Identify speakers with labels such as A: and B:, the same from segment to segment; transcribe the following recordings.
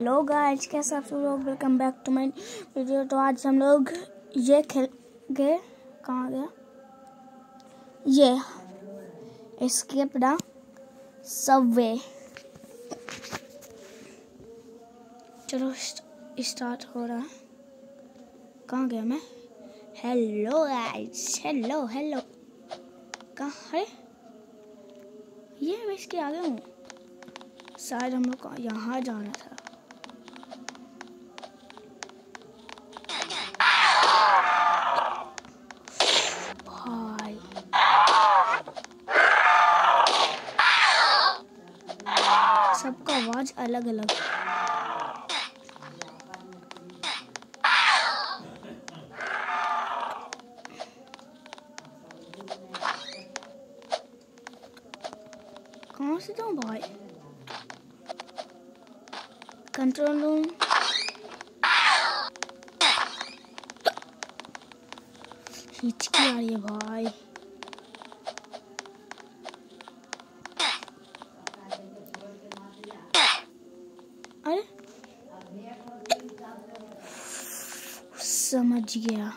A: Hello guys, कैसे आप लोग? Welcome back to my video तो आज हम लोग ये खेल गए कहाँ गया? ये। स्केप द सबवे चलो स्टार्ट हो रहा है। कहाँ गया मैं? हेलो गाइस हेलो हेलो कहाँ है? ये मैं इसके आगे हूँ। शायद हम लोग यहाँ जाना था भाई सबका आवाज़ अलग अलग कहाँ से जाऊँ भाई? कंट्रोल रूम हिचकी आ रही है भाई अरे समझ गया।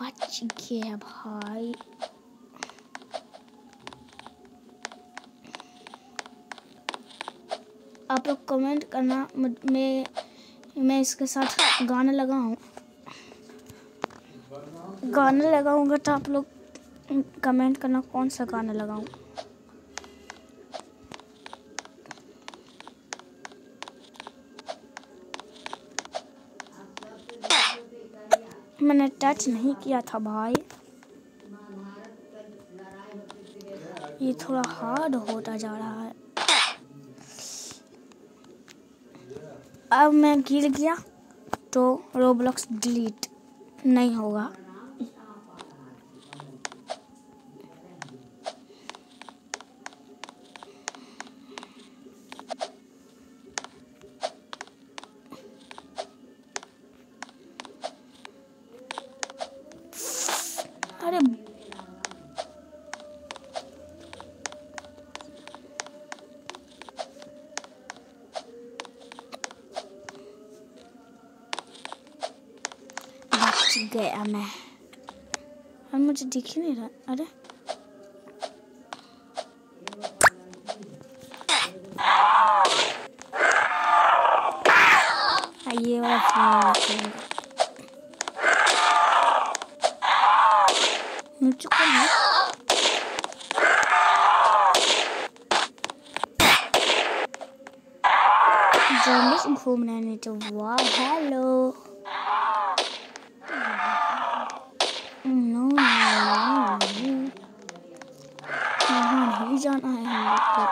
A: बच गया भाई। आप लोग कमेंट करना मैं मैं इसके साथ गाना लगाऊँ। गाना लगाऊँगा तो आप लोग कमेंट करना कौन सा गाना लगाऊँ। मैंने टच नहीं किया था भाई। ये थोड़ा हार्ड होता जा रहा है। अब मैं गिर गया तो रोब्लॉक्स डिलीट नहीं होगा। बच गया मैं अब मुझे दिख ही नहीं रहा अरे हाँ, ये वाला फ़ोन खेलूँगा नीचे कौन है जॉम्बिस घूमने नीचे वाह हेलो नो नो यहाँ नहीं जाना है हम लोग को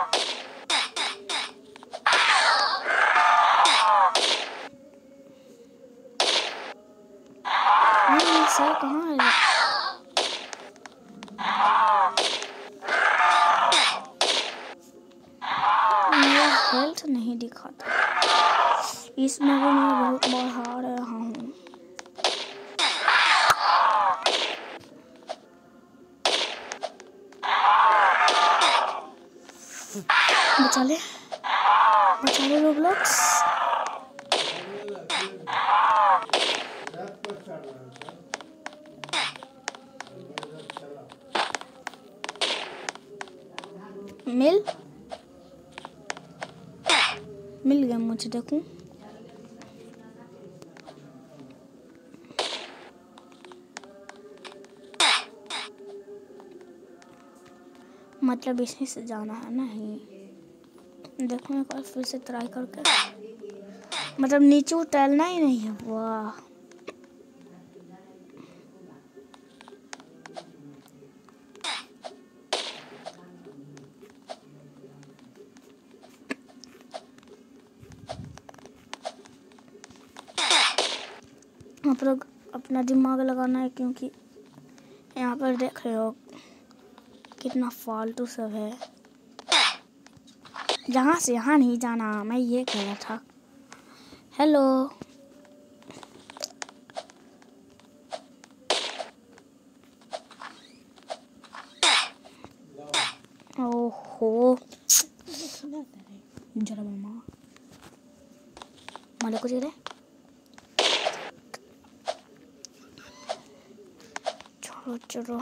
A: नहीं, सर कहाँ है? मेरा हेल्थ नहीं दिखाता इसमें भी मैं बहुत बढ़ा रहा हूँ। बचा ले। बचा ले रोब्लॉक्स मिल। मिल गया मुझे, देखूँ। मतलब इसी से जाना है, नहीं। देखो एक बार फिर से ट्राई करके। मतलब नीचे उतरना ही नहीं है, वाह। आप लोग अपना दिमाग लगाना है क्योंकि यहाँ पर देख रहे हो कितना फालतू सब है। यहाँ से यहाँ नहीं जाना, मैं ये कह रहा था। हेलो ओहो। जरा मामा। माले को रे? चलो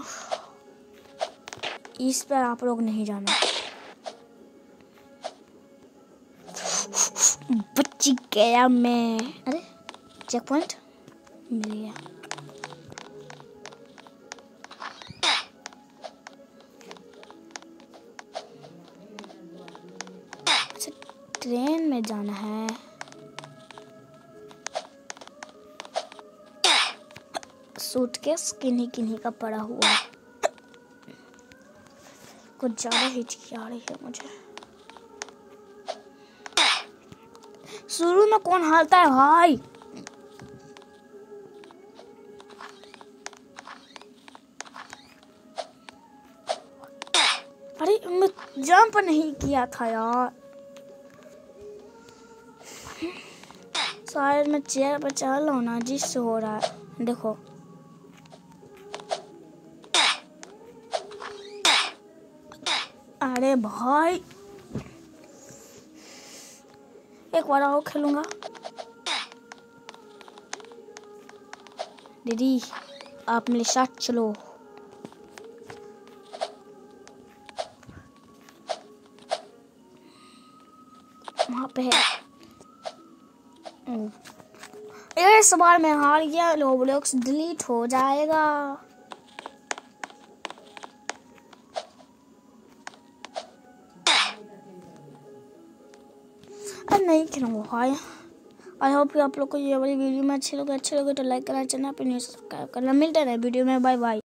A: इस पर आप लोग नहीं जाना। बच गया मैं। अरे चेक पॉइंट मिल गया। अच्छा ट्रेन में जाना है। सूटकेस किन्हीं किन्हीं का पड़ा हुआ है। कुछ ज़्यादा हिचकी आ रही है मुझे। शुरू में कौन हारता है? भाई अरे, मैं जंप नहीं किया था यार। शायद मैं चेयर पर चल रहा हूँ ना, जिससे हो रहा है। देखो। अरे भाई। एक बार और खेलूँगा। दीदी, आप मेरे साथ चलो। वहाँ पे है। इस बार मैं हार गया रोब्लॉक्स डिलीट हो जाएगा। नहीं खेलूँगा। भाई आई होप कि आप लोग को ये वाली वीडियो में अच्छी लगे, अच्छे लगे तो लाइक करना, चैनल पर न्यूज़ सब्सक्राइब करना। मिलता रहे वीडियो में। Bye bye